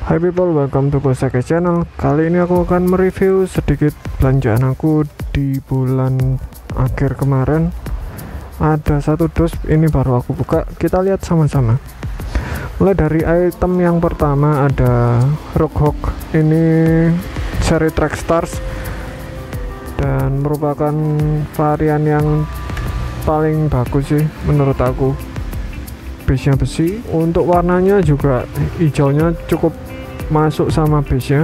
Hai people, welcome to Bosake Channel. Kali ini aku akan mereview sedikit belanjaan aku di bulan akhir kemarin. Ada satu dos ini baru aku buka. Kita lihat sama-sama. Mulai dari item yang pertama ada Rockhawk. Ini seri Track Stars dan merupakan varian yang paling bagus sih menurut aku besi untuk warnanya juga hijaunya cukup masuk sama base nya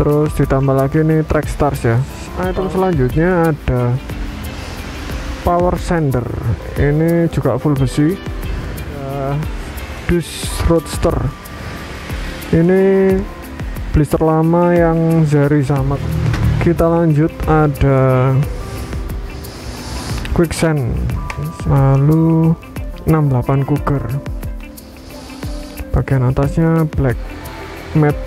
terus ditambah lagi nih track stars ya. Item selanjutnya ada power sander ini juga full besi. Uh, dus roadster. Ini blister lama yang Zari sama. Kita lanjut ada quicksand. Lalu 68 Cougar bagian atasnya black matte.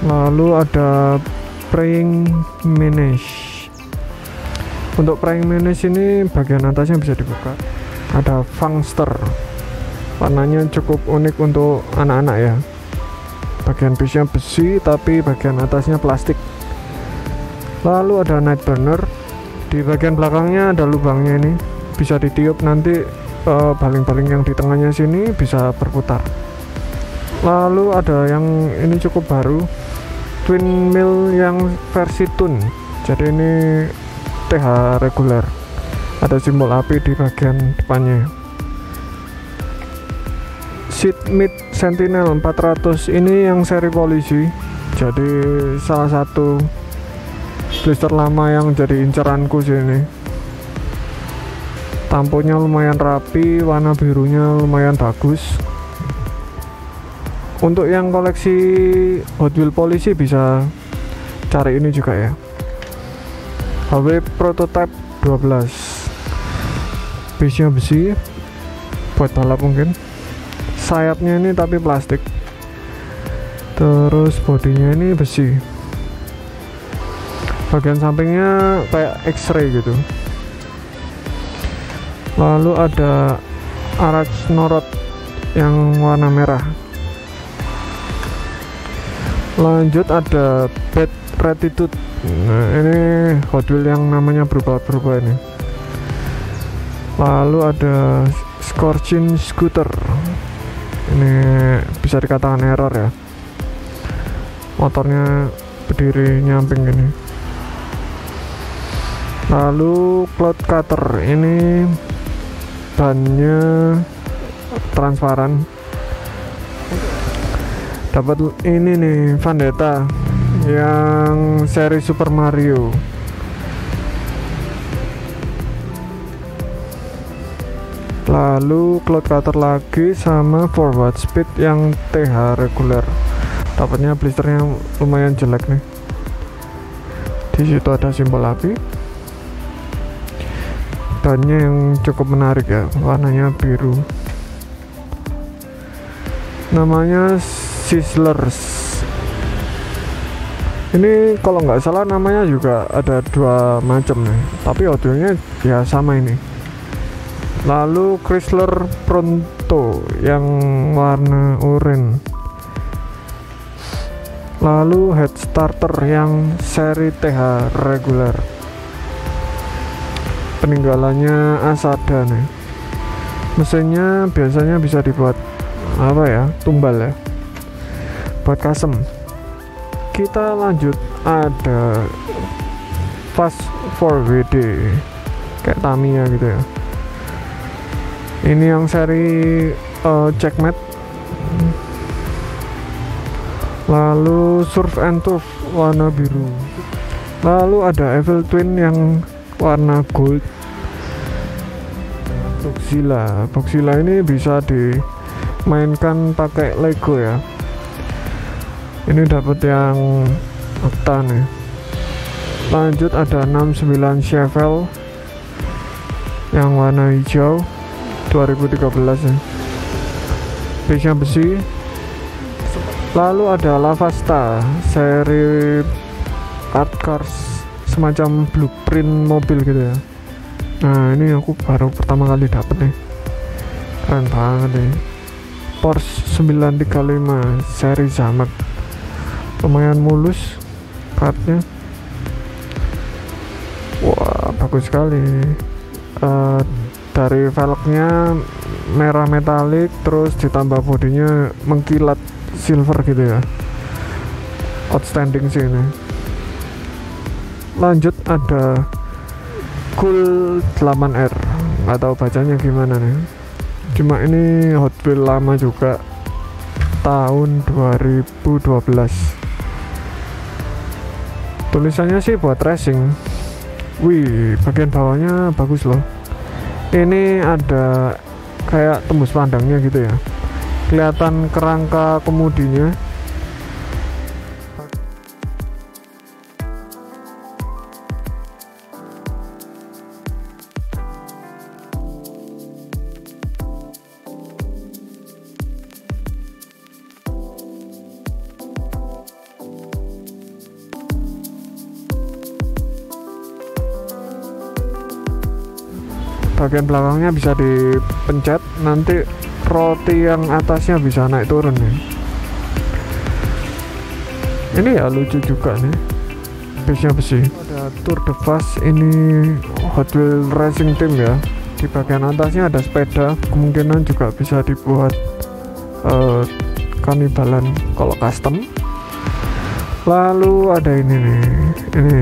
Lalu ada praying manage untuk praying manage ini bagian atasnya bisa dibuka. Ada fangster. Warnanya cukup unik untuk anak-anak ya. Bagian base besi tapi bagian atasnya plastik. Lalu ada night burner. Di bagian belakangnya ada lubangnya ini. Bisa ditiup nanti eh, baling-baling uh, yang di tengahnya sini bisa berputar. Lalu ada yang ini cukup baru twin mill yang versi tune. Jadi ini TH reguler. Ada simbol api di bagian depannya. Seat mid sentinel 400 ini yang seri polisi. Jadi salah satu blister lama yang jadi inceranku sih ini tamponya lumayan rapi warna birunya lumayan bagus. Untuk yang koleksi Hot Wheel polisi bisa cari ini juga ya. HW prototype 12 base nya besi buat balap mungkin. Sayapnya ini tapi plastik. Terus bodinya ini besi. Bagian sampingnya kayak x-ray gitu lalu ada arach norot yang warna merah. Lanjut ada bed retitude. Nah ini Hot Wheel yang namanya berubah-berubah ini. Lalu ada scorching scooter. Ini bisa dikatakan error ya. Motornya berdiri nyamping gini lalu cloud cutter. Ini bannya transparan. Dapat ini nih Vendetta yang seri Super Mario. Lalu cloud cutter lagi sama forward speed yang TH reguler. Dapatnya blisternya lumayan jelek nih. Di situ ada simbol api bannya yang cukup menarik ya warnanya biru. Namanya Sizzlers. Ini kalau nggak salah namanya juga ada dua macam nih tapi audionya ya sama ini. Lalu Chrysler Pronto yang warna oranye. Lalu head starter yang seri TH regular peninggalannya Asada nih. Mesinnya biasanya bisa dibuat apa ya tumbal ya. Buat kasem kita lanjut ada fast 4WD kayak Tamiya gitu ya. Ini yang seri uh, checkmate. Lalu surf and turf warna biru. Lalu ada Evil Twin yang warna gold. Boxzilla Boxzilla ini bisa dimainkan pakai Lego ya. Ini dapat yang Okta nih. Lanjut ada 69 Chevelle yang warna hijau 2013 ya. Base besi. Lalu ada Lavasta seri art cars semacam blueprint mobil gitu ya. Nah ini aku baru pertama kali dapet nih. Keren banget nih. Porsche 935 seri Zamak lumayan mulus kartnya. Wah bagus sekali. Uh, dari velgnya merah metalik terus ditambah bodinya mengkilat silver gitu ya. Outstanding sih ini lanjut ada cool 8R nggak tahu bacanya gimana nih. Cuma ini Hot Wheel lama juga. Tahun 2012 tulisannya sih buat racing. Wih bagian bawahnya bagus loh. Ini ada kayak tembus pandangnya gitu ya. Kelihatan kerangka kemudinya bagian belakangnya bisa dipencet nanti roti yang atasnya bisa naik turun nih. Ini ya lucu juga nih base besi. Ada Tour de ini Hot Wheel Racing Team ya. Di bagian atasnya ada sepeda kemungkinan juga bisa dibuat uh, kanibalan kalau custom. Lalu ada ini nih ini.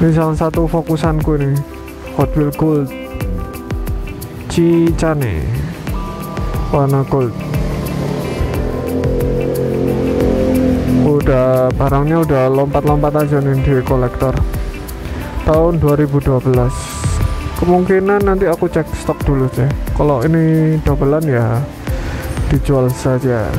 Ini salah satu fokusanku nih Hot Wheel Gold. Cicane warna gold. Udah barangnya udah lompat-lompat aja nih di kolektor. Tahun 2012 kemungkinan nanti aku cek stok dulu deh kalau ini dobelan ya dijual saja.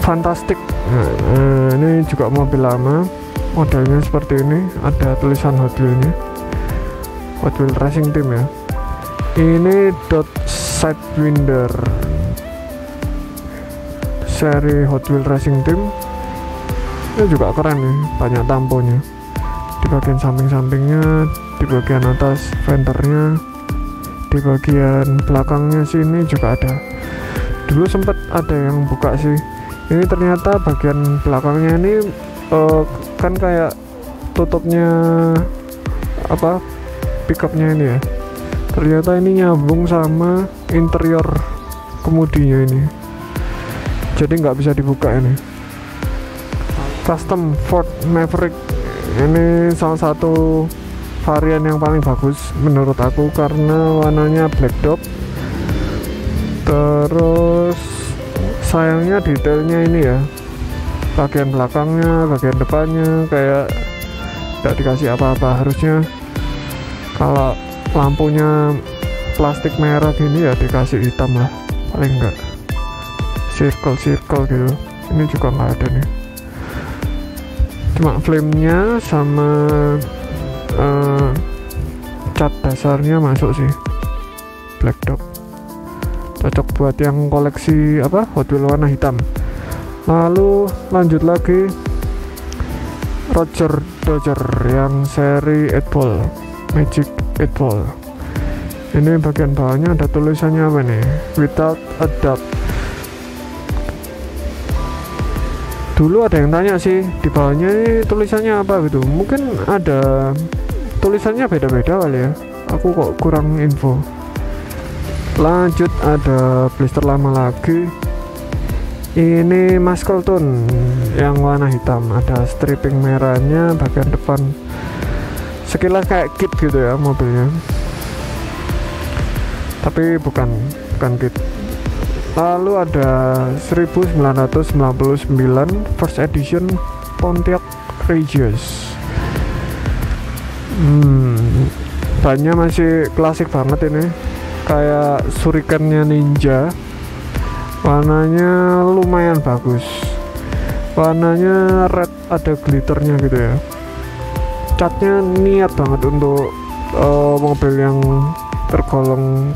Fantastik nah, ini juga mobil lama. Modelnya seperti ini ada tulisan Hot Wheel-nya Hot Wheel Racing Team ya. Ini dot Sidewinder seri Hot Wheel Racing Team. Ini juga keren nih banyak tamponya. Di bagian samping-sampingnya di bagian atas fendernya di bagian belakangnya sini juga ada. Dulu sempat ada yang buka sih ini ternyata bagian belakangnya ini uh, kan kayak tutupnya apa pickupnya ini ya. Ternyata ini nyambung sama interior kemudinya ini. Jadi nggak bisa dibuka ini. Custom Ford Maverick. Ini salah satu varian yang paling bagus menurut aku karena warnanya black dog terus sayangnya detailnya ini ya. Bagian belakangnya bagian depannya kayak tidak dikasih apa-apa. Harusnya kalau lampunya plastik merah gini ya dikasih hitam lah. Paling enggak circle circle gitu. Ini juga nggak ada nih. Cuma flamenya sama uh, cat dasarnya masuk sih. Black dog cocok buat yang koleksi apa Hot Wheel warna hitam. Lalu lanjut lagi Roger Dodger yang seri 8 ball Magic 8 ball. Ini bagian bawahnya ada tulisannya apa nih without a doubt. Dulu ada yang tanya sih di bawahnya ini tulisannya apa gitu. Mungkin ada tulisannya beda-beda kali ya. Aku kok kurang info lanjut ada blister lama lagi. Ini Muscle Tone yang warna hitam. Ada stripping merahnya bagian depan. Sekilas kayak kit gitu ya mobilnya. Tapi bukan bukan kit. Lalu ada 1999 first edition Pontiac Regius hmm, bannya masih klasik banget ini kayak surikannya ninja. Warnanya lumayan bagus. Warnanya red ada glitternya gitu ya. Catnya niat banget untuk uh, mobil yang tergolong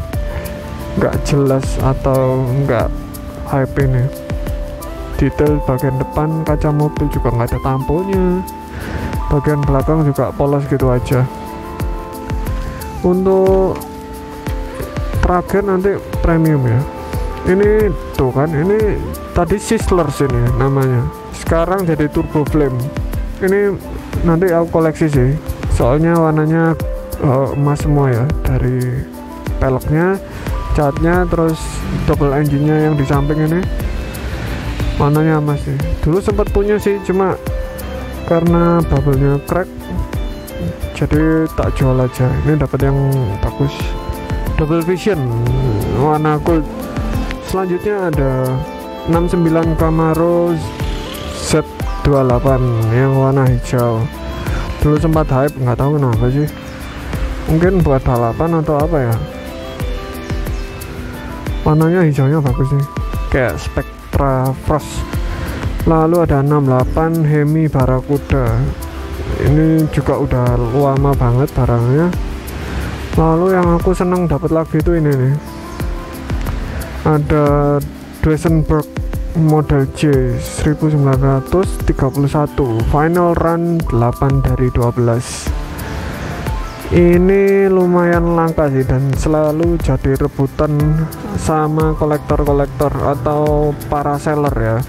nggak jelas atau nggak hype ini. Detail bagian depan kaca mobil juga nggak ada tampilnya bagian belakang juga polos gitu aja. Untuk terakhir nanti premium ya. Ini tuh kan ini tadi Sizzlers ini namanya. Sekarang jadi Turbo Flame. Ini nanti aku koleksi sih. Soalnya warnanya uh, emas semua ya dari peleknya catnya terus double engine nya yang di samping ini. Warnanya emas sih. Dulu sempat punya sih cuma karena bubble-nya crack jadi tak jual aja. Ini dapat yang bagus double vision. Warna gold. Selanjutnya ada 69 Camaro Z28 yang warna hijau. Dulu sempat hype nggak tahu kenapa sih. Mungkin buat balapan atau apa ya? Warnanya hijaunya bagus sih. Kayak Spectra Frost. Lalu ada 68 Hemi Barakuda ini juga udah lama banget barangnya lalu yang aku seneng dapat lagi itu ini nih. Ada Duesenberg model J 1931 final run 8 dari 12 ini lumayan langka sih dan selalu jadi rebutan sama kolektor-kolektor atau para seller ya.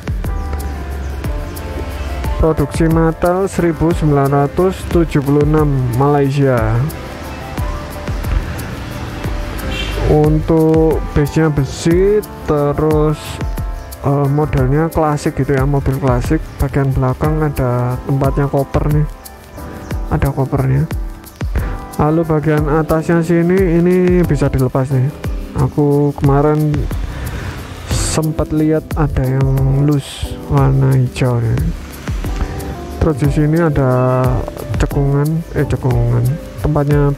Produksi Matel 1976 Malaysia untuk base nya besi terus uh, modelnya klasik gitu ya mobil klasik. Bagian belakang ada tempatnya koper nih. Ada kopernya. Lalu bagian atasnya sini ini bisa dilepas nih. Aku kemarin sempat lihat ada yang loose warna hijau nih terus di sini ada cekungan eh cekungan. Tempatnya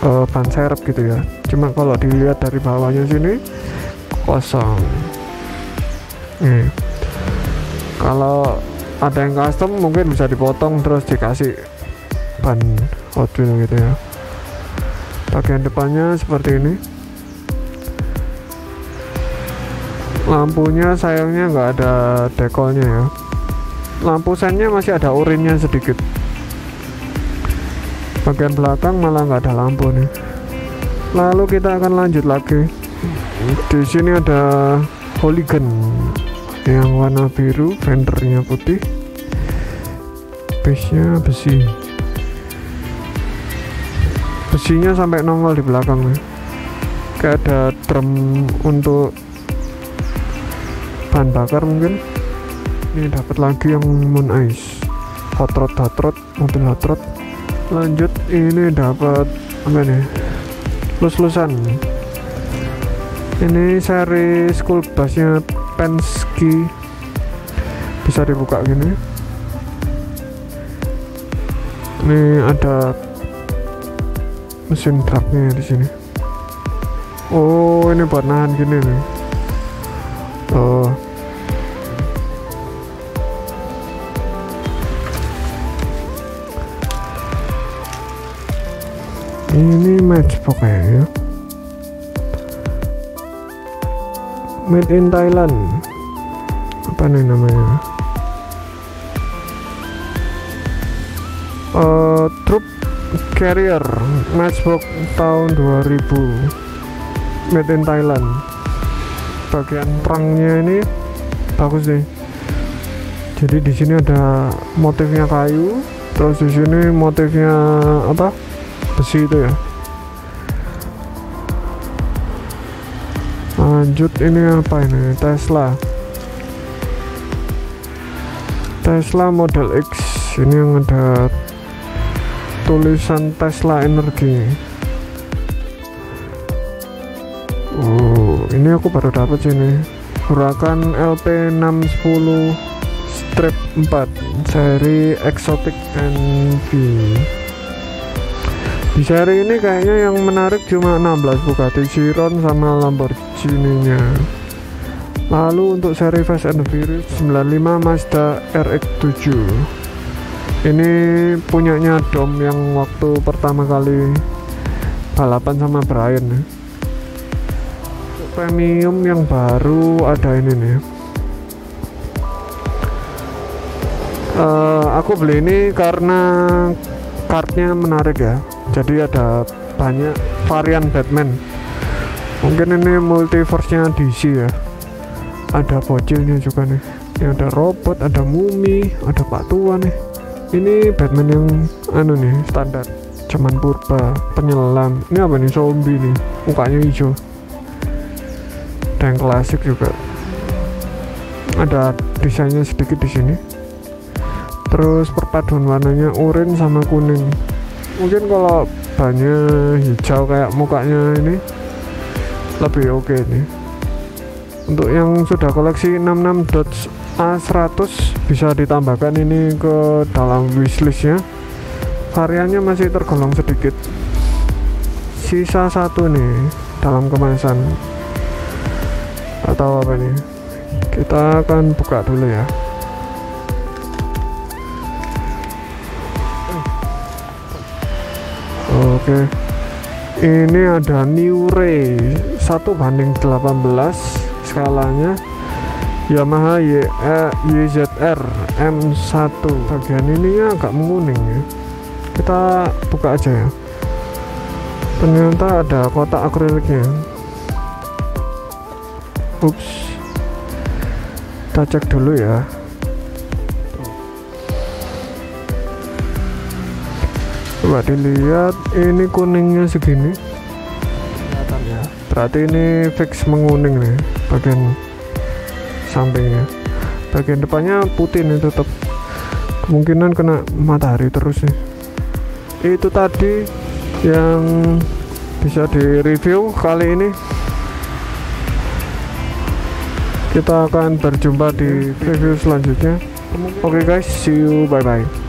uh, ban serep gitu ya cuma kalau dilihat dari bawahnya sini kosong. Nih kalau ada yang custom mungkin bisa dipotong terus dikasih ban Hot Wheel gitu ya. Bagian depannya seperti ini. Lampunya sayangnya nggak ada dekolnya ya. Lampu sennya masih ada urinnya sedikit. Bagian belakang malah nggak ada lampu nih lalu kita akan lanjut lagi. Di sini ada hooligan yang warna biru fendernya putih. Base nya besi. Besinya sampai nongol di belakang nih kayak ada drum untuk bahan bakar mungkin. Ini dapat lagi yang moon ice. Hot rod hot rod mobil hot rod. Lanjut ini dapat apa nih lus-lusan. Ini seri school busnya Penske. Bisa dibuka gini. Ini ada mesin truknya di sini. Oh ini buat nahan gini nih. Oh ini matchbox kayaknya made in Thailand. Apa nih namanya? Uh, troop carrier matchbox tahun 2000 made in Thailand. Bagian perangnya ini bagus nih jadi di sini ada motifnya kayu terus di sini motifnya apa besi itu ya? Lanjut ini apa ini? Tesla. Tesla Model X. Ini yang ada tulisan Tesla Energi. Oh ini aku baru dapat sini Huracan LP 610 strip 4 seri Exotic NV di seri ini kayaknya yang menarik cuma 16 Bugatti Chiron sama Lamborghini nya lalu untuk seri Fast and Furious 95 Mazda RX-7 ini punyanya Dom yang waktu pertama kali balapan sama Brian. Premium yang baru ada ini nih. Uh, aku beli ini karena kartnya menarik ya jadi ada banyak varian Batman. Mungkin ini multiverse nya DC ya. Ada bocilnya juga nih. Ini ada robot ada mumi ada pak tua nih. Ini Batman yang anu nih standar. Cuman purba penyelam. Ini apa nih zombie nih? Mukanya hijau. Dan klasik juga. Ada desainnya sedikit di sini. Terus perpaduan warnanya oranye sama kuning mungkin kalau banyak hijau kayak mukanya ini lebih oke okay nih untuk yang sudah koleksi 66 Dodge A100 bisa ditambahkan ini ke dalam wishlistnya. Variannya masih tergolong sedikit. Sisa satu nih dalam kemasan. Atau apa nih kita akan buka dulu ya oke. Ini ada New Ray 1 banding 18 skalanya Yamaha y, eh, YZR M1 bagian ini agak menguning ya. Kita buka aja ya. Ternyata ada kotak akriliknya. Ups. Kita cek dulu ya coba dilihat ini kuningnya segini. Berarti ini fix menguning nih bagian sampingnya. Bagian depannya putih nih tetap. Kemungkinan kena matahari terus nih. Itu tadi yang bisa di review kali ini. Kita akan berjumpa di review selanjutnya. Oke okay guys see you. Bye bye